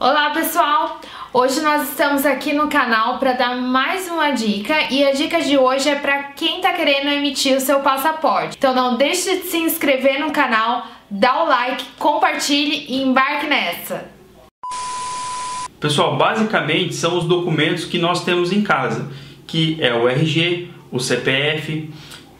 Olá pessoal! Hoje nós estamos aqui no canal para dar mais uma dica e a dica de hoje é para quem está querendo emitir o seu passaporte. Então não deixe de se inscrever no canal, dá o like, compartilhe e embarque nessa! Pessoal, basicamente são os documentos que nós temos em casa, que é o RG, o CPF,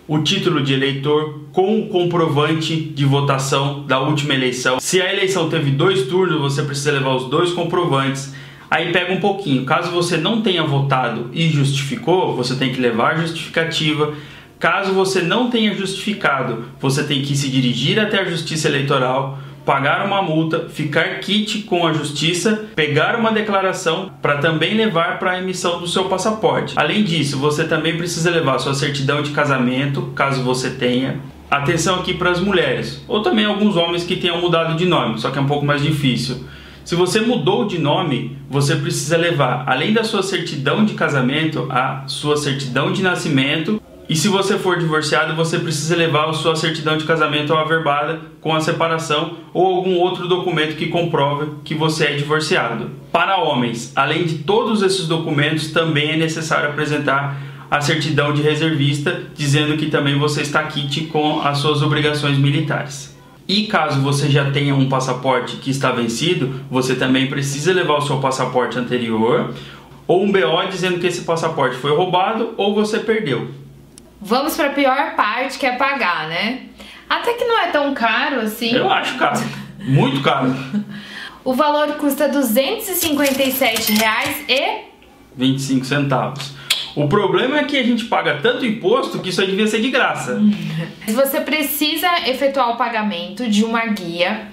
o título de eleitor com o comprovante de votação da última eleição. Se a eleição teve dois turnos, você precisa levar os dois comprovantes. Aí pega um pouquinho. Caso você não tenha votado e justificou, você tem que levar justificativa. Caso você não tenha justificado, você tem que se dirigir até a Justiça Eleitoral pagar uma multa, ficar kit com a justiça, pegar uma declaração para também levar para a emissão do seu passaporte. Além disso, você também precisa levar sua certidão de casamento, caso você tenha. Atenção aqui para as mulheres, ou também alguns homens que tenham mudado de nome, só que é um pouco mais difícil. Se você mudou de nome, você precisa levar, além da sua certidão de casamento, a sua certidão de nascimento e se você for divorciado, você precisa levar a sua certidão de casamento averbada com a separação ou algum outro documento que comprove que você é divorciado. Para homens, além de todos esses documentos, também é necessário apresentar a certidão de reservista, dizendo que também você está quite com as suas obrigações militares. E caso você já tenha um passaporte que está vencido, você também precisa levar o seu passaporte anterior ou um BO dizendo que esse passaporte foi roubado ou você perdeu. Vamos para a pior parte, que é pagar, né? Até que não é tão caro assim. Eu acho caro. Muito caro. o valor custa 257 reais e 25 centavos. O problema é que a gente paga tanto imposto que isso aí devia ser de graça. Você precisa efetuar o pagamento de uma guia.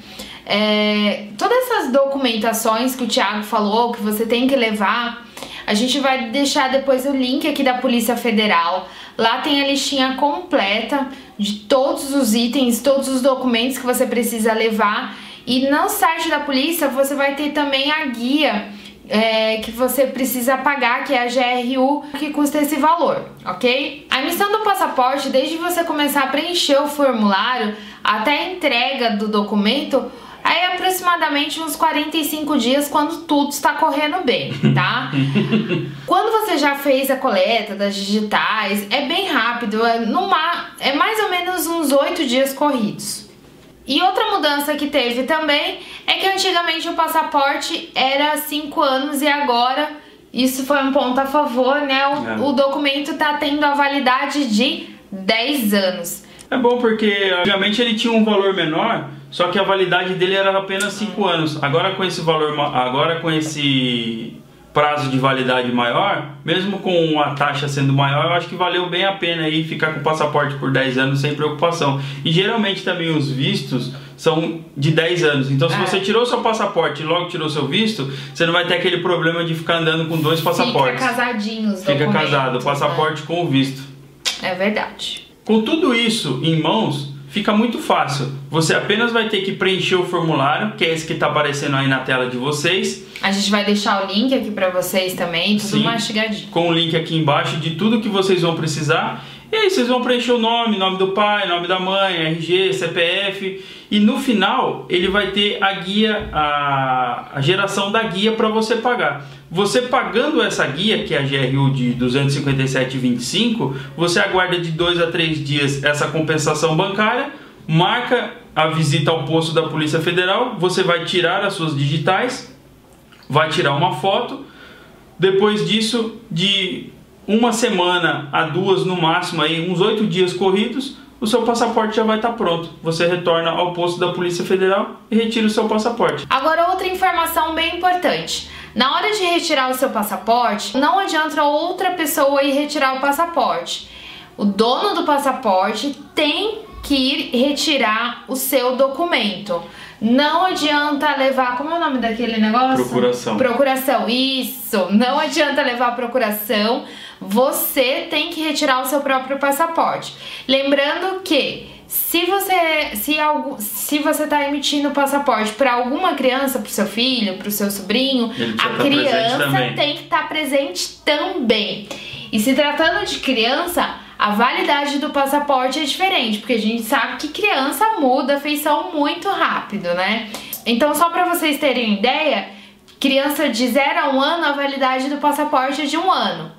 É, todas essas documentações que o Thiago falou que você tem que levar, a gente vai deixar depois o link aqui da Polícia Federal. Lá tem a listinha completa de todos os itens, todos os documentos que você precisa levar. E no site da polícia você vai ter também a guia é, que você precisa pagar, que é a GRU, que custa esse valor, ok? A emissão do passaporte, desde você começar a preencher o formulário até a entrega do documento, aproximadamente uns 45 dias quando tudo está correndo bem, tá? quando você já fez a coleta das digitais, é bem rápido, é, numa, é mais ou menos uns 8 dias corridos. E outra mudança que teve também é que antigamente o passaporte era 5 anos e agora isso foi um ponto a favor, né? O, é. o documento tá tendo a validade de 10 anos. É bom porque antigamente ele tinha um valor menor, só que a validade dele era apenas 5 anos. Agora com esse valor, agora com esse prazo de validade maior, mesmo com a taxa sendo maior, eu acho que valeu bem a pena aí ficar com o passaporte por 10 anos sem preocupação. E geralmente também os vistos são de 10 anos. Então se é. você tirou seu passaporte e logo tirou seu visto, você não vai ter aquele problema de ficar andando com dois passaportes. Fica casadinhos. Fica casado, passaporte né? com o visto. É verdade. Com tudo isso em mãos, fica muito fácil. Você apenas vai ter que preencher o formulário, que é esse que está aparecendo aí na tela de vocês. A gente vai deixar o link aqui para vocês também, tudo Sim, mastigadinho. Com o link aqui embaixo de tudo que vocês vão precisar. E aí vocês vão preencher o nome, nome do pai, nome da mãe, RG, CPF e no final ele vai ter a guia, a, a geração da guia para você pagar. Você pagando essa guia, que é a GRU de 257,25, você aguarda de 2 a 3 dias essa compensação bancária, marca a visita ao posto da Polícia Federal, você vai tirar as suas digitais, vai tirar uma foto, depois disso, de uma semana a duas no máximo, aí, uns oito dias corridos, o seu passaporte já vai estar pronto. Você retorna ao posto da Polícia Federal e retira o seu passaporte. Agora, outra informação bem importante. Na hora de retirar o seu passaporte, não adianta outra pessoa ir retirar o passaporte. O dono do passaporte tem que ir retirar o seu documento. Não adianta levar, como é o nome daquele negócio? Procuração. Procuração, isso. Não adianta levar a procuração. Você tem que retirar o seu próprio passaporte. Lembrando que se você se algo, se você está emitindo o passaporte para alguma criança, para o seu filho, para o seu sobrinho, a tá criança tem que estar tá presente também. E se tratando de criança, a validade do passaporte é diferente, porque a gente sabe que criança muda a feição muito rápido, né? Então, só para vocês terem ideia, Criança de 0 a 1 ano, a validade do passaporte é de um ano.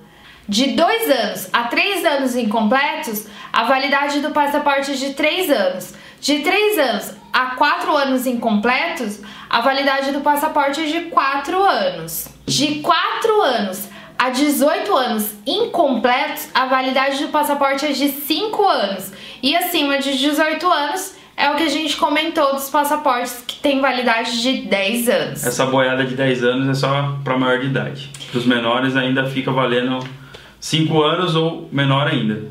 De 2 anos a 3 anos incompletos, a validade do passaporte é de 3 anos. De 3 anos a 4 anos incompletos, a validade do passaporte é de 4 anos. De 4 anos a 18 anos incompletos, a validade do passaporte é de 5 anos. E acima de 18 anos, é o que a gente comentou dos passaportes que tem validade de 10 anos. Essa boiada de 10 anos é só para maior de idade. Para os menores ainda fica valendo 5 anos ou menor ainda.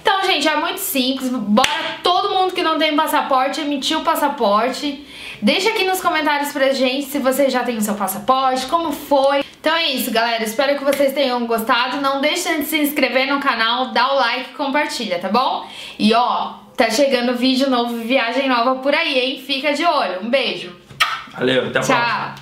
Então, gente, é muito simples. Bora todo mundo que não tem passaporte emitir o passaporte. Deixa aqui nos comentários pra gente se você já tem o seu passaporte, como foi. Então é isso, galera. Espero que vocês tenham gostado. Não deixem de se inscrever no canal, dá o like e compartilha, tá bom? E ó, tá chegando vídeo novo, viagem nova por aí, hein? Fica de olho. Um beijo. Valeu, até a Tchau. próxima.